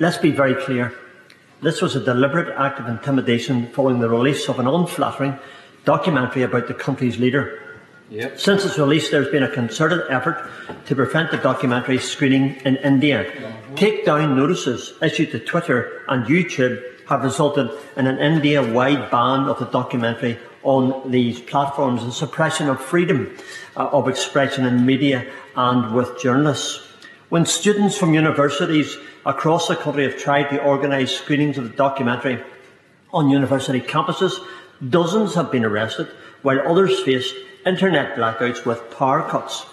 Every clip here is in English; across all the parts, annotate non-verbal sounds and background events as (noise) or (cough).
Let's be very clear. This was a deliberate act of intimidation following the release of an unflattering documentary about the country's leader. Yep. Since its release, there has been a concerted effort to prevent the documentary screening in India. Mm-hmm. Takedown notices issued to Twitter and YouTube have resulted in an India wide ban of the documentary on these platforms and suppression of freedom uh, of expression in media and with journalists. When students from universities across the country have tried to organise screenings of the documentary on university campuses, dozens have been arrested, while others faced internet blackouts with power cuts.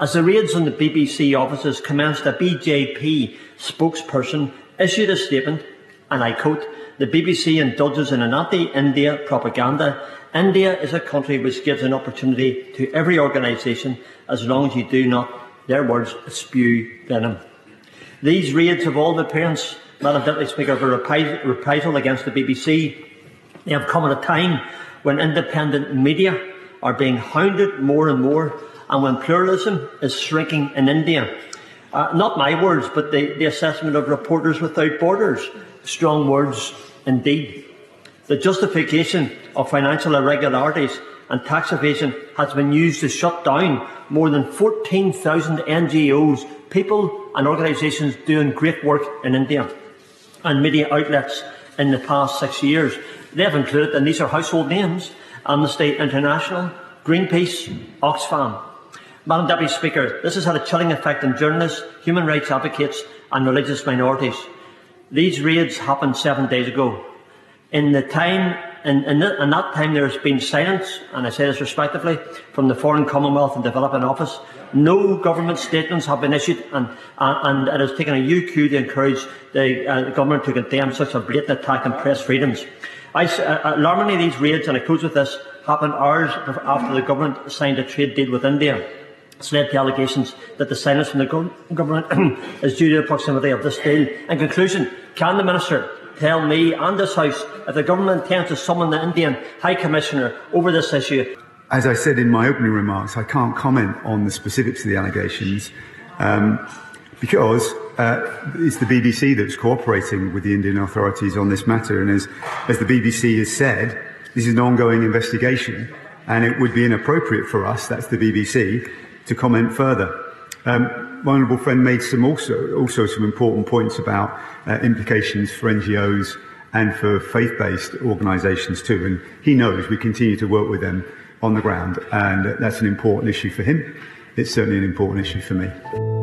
As the raids on the BBC offices commenced, a BJP spokesperson issued a statement, and I quote, the BBC indulges in an anti-India propaganda. India is a country which gives an opportunity to every organisation as long as you do not, their words, spew venom. These raids have all the appearance, Madam Deputy Speaker, of a reprisal against the BBC. They have come at a time when independent media are being hounded more and more, and when pluralism is shrinking in India. Uh, not my words, but the, the assessment of Reporters Without Borders. Strong words indeed. The justification of financial irregularities and tax evasion has been used to shut down more than 14,000 NGOs, people and organisations doing great work in India, and media outlets in the past six years. They have included, and these are household names, Amnesty International, Greenpeace, Oxfam. Madam Deputy Speaker, this has had a chilling effect on journalists, human rights advocates and religious minorities. These raids happened seven days ago. In the time, in, that time, there has been silence, and I say this respectively, from the Foreign Commonwealth and Development Office. No government statements have been issued, and, and, and it has taken a UQ to encourage the, uh, the government to condemn such a blatant attack on press freedoms. I, uh, alarmingly, these raids, and I close with this, happened hours after the government signed a trade deal with India. It's led to allegations that the silence from the go- government (clears throat) is due to the proximity of this deal. In conclusion, can the Minister tell me and this House if the government intends to summon the Indian High Commissioner over this issue? As I said in my opening remarks, I can't comment on the specifics of the allegations um, because uh, it's the BBC that's cooperating with the Indian authorities on this matter. And as, as the BBC has said, this is an ongoing investigation, and it would be inappropriate for us, that's the BBC, to comment further. Um, my honourable friend made some also, also some important points about uh, implications for NGOs and for faith-based organisations too. And he knows we continue to work with them on the ground, and that's an important issue for him. It's certainly an important issue for me.